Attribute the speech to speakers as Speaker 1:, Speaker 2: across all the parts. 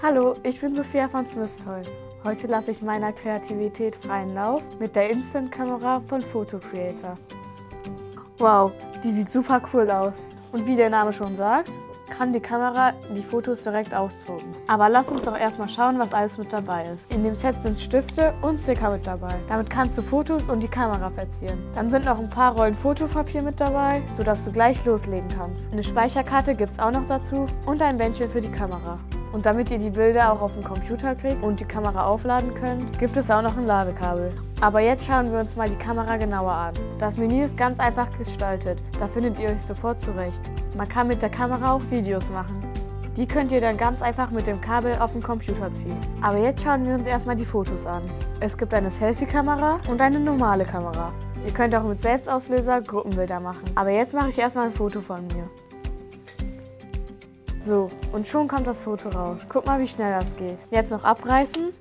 Speaker 1: Hallo, ich bin Sophia von Smith Toys. Heute lasse ich meiner Kreativität freien Lauf mit der Instant-Kamera von Photo Creator. Wow, die sieht super cool aus. Und wie der Name schon sagt, kann die Kamera die Fotos direkt ausdrucken. Aber lass uns doch erstmal schauen, was alles mit dabei ist. In dem Set sind Stifte und Sticker mit dabei. Damit kannst du Fotos und die Kamera verzieren. Dann sind noch ein paar Rollen Fotopapier mit dabei, sodass du gleich loslegen kannst. Eine Speicherkarte gibt es auch noch dazu und ein Bändchen für die Kamera. Und damit ihr die Bilder auch auf dem Computer kriegt und die Kamera aufladen könnt, gibt es auch noch ein Ladekabel. Aber jetzt schauen wir uns mal die Kamera genauer an. Das Menü ist ganz einfach gestaltet, da findet ihr euch sofort zurecht. Man kann mit der Kamera auch Videos machen. Die könnt ihr dann ganz einfach mit dem Kabel auf den Computer ziehen. Aber jetzt schauen wir uns erstmal die Fotos an. Es gibt eine Selfie-Kamera und eine normale Kamera. Ihr könnt auch mit Selbstauslöser Gruppenbilder machen. Aber jetzt mache ich erstmal ein Foto von mir. So, und schon kommt das Foto raus. Guck mal, wie schnell das geht. Jetzt noch abreißen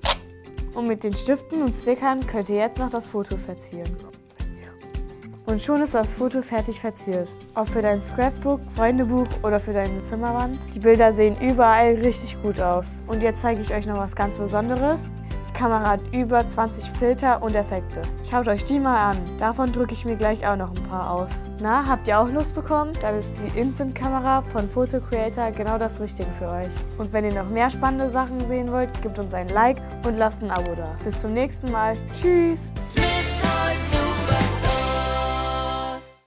Speaker 1: und mit den Stiften und Stickern könnt ihr jetzt noch das Foto verzieren. Und schon ist das Foto fertig verziert. Ob für dein Scrapbook, Freundebuch oder für deine Zimmerwand. Die Bilder sehen überall richtig gut aus. Und jetzt zeige ich euch noch was ganz Besonderes. Kamera hat über 20 Filter und Effekte. Schaut euch die mal an. Davon drücke ich mir gleich auch noch ein paar aus. Na, habt ihr auch Lust bekommen? Dann ist die Instant-Kamera von Photo Creator genau das Richtige für euch. Und wenn ihr noch mehr spannende Sachen sehen wollt, gebt uns ein Like und lasst ein Abo da. Bis zum nächsten Mal. Tschüss!